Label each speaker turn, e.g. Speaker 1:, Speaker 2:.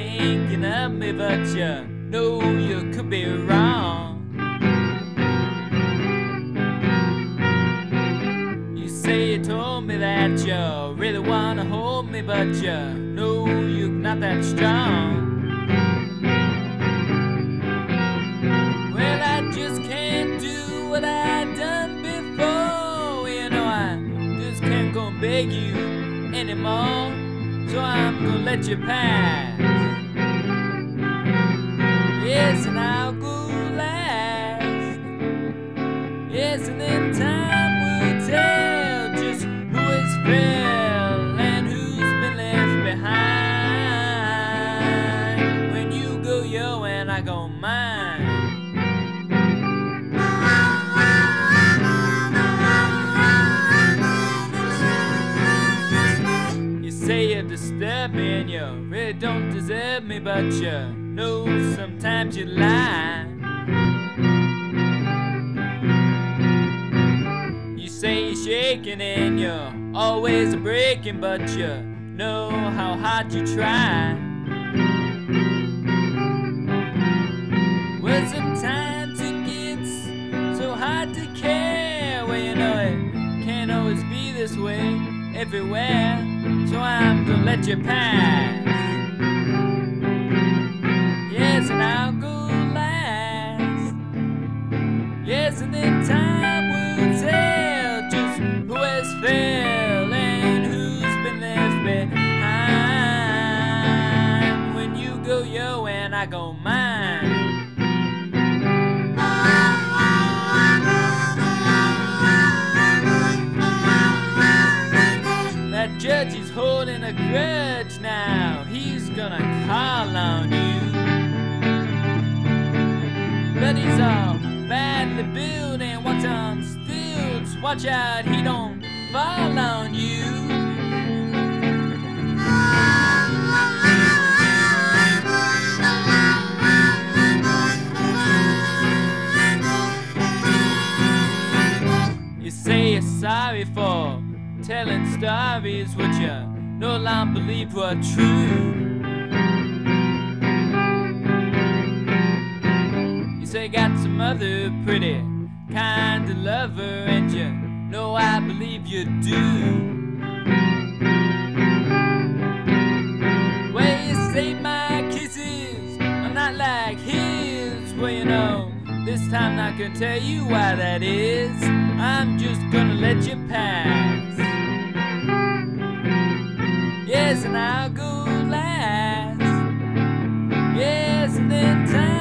Speaker 1: thinking of me, but you know you could be wrong. You say you told me that you really wanna hold me, but you know you're not that strong. Well, I just can't do what I done before. You know, I just can't go beg you anymore. So I'm gonna let you pass. Yes, and then time will tell just who has fell and who's been left behind. When you go yo and I go mine. You say you're disturbing, you really don't deserve me, but you know sometimes you lie. Shaking and you're always breaking, but you know how hard you try. Well, sometimes it gets so hard to care. Well, you know it can't always be this way everywhere. So I'm gonna let you pass. I go mine. That judge is holding a grudge now. He's gonna call on you. But he's all badly built and what's on stilts. Watch out, he don't telling stories which you no longer believe were true. You say you got some other pretty kind of lover, and you know I believe you do. Well, you say my kisses are not like his. Well, you know, this time I can tell you why that is. I'm just gonna let you pass. passing the time.